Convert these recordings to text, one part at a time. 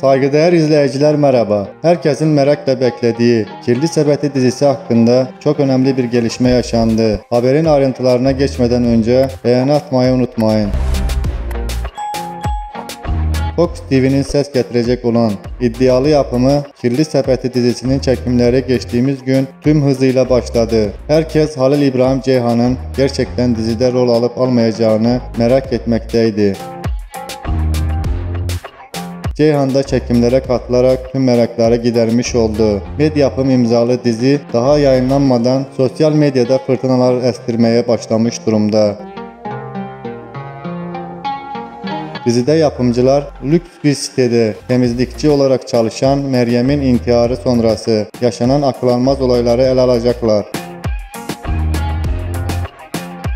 Saygıdeğer izleyiciler merhaba. Herkesin merakla beklediği Kirli Sepeti dizisi hakkında çok önemli bir gelişme yaşandı. Haberin ayrıntılarına geçmeden önce beğeni atmayı unutmayın. Fox TV'nin ses getirecek olan iddialı yapımı Kirli Sepeti dizisinin çekimleri geçtiğimiz gün tüm hızıyla başladı. Herkes Halil İbrahim Ceyhan'ın gerçekten dizide rol alıp almayacağını merak etmekteydi. Ceyhan da çekimlere katılarak tüm merakları gidermiş oldu. Medyapım imzalı dizi daha yayınlanmadan sosyal medyada fırtınalar estirmeye başlamış durumda. Dizide yapımcılar lüks bir sitede temizlikçi olarak çalışan Meryem'in intiharı sonrası yaşanan aklanmaz olayları ele alacaklar.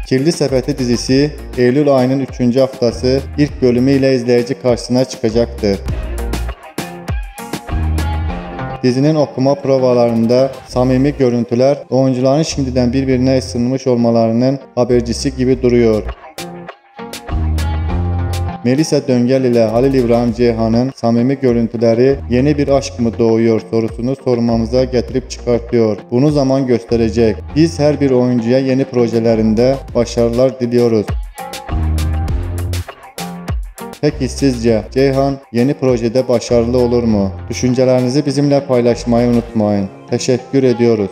Kirli Sepeti dizisi Eylül ayının 3. haftası ilk bölümüyle izleyici karşısına çıkacaktır. Dizinin okuma provalarında samimi görüntüler oyuncuların şimdiden birbirine ısınmış olmalarının habercisi gibi duruyor. Melisa Döngel ile Halil İbrahim Ceyhan'ın samimi görüntüleri yeni bir aşk mı doğuyor sorusunu sormamıza getirip çıkartıyor. Bunu zaman gösterecek. Biz her bir oyuncuya yeni projelerinde başarılar diliyoruz. Peki sizce Ceyhan yeni projede başarılı olur mu? Düşüncelerinizi bizimle paylaşmayı unutmayın. Teşekkür ediyoruz.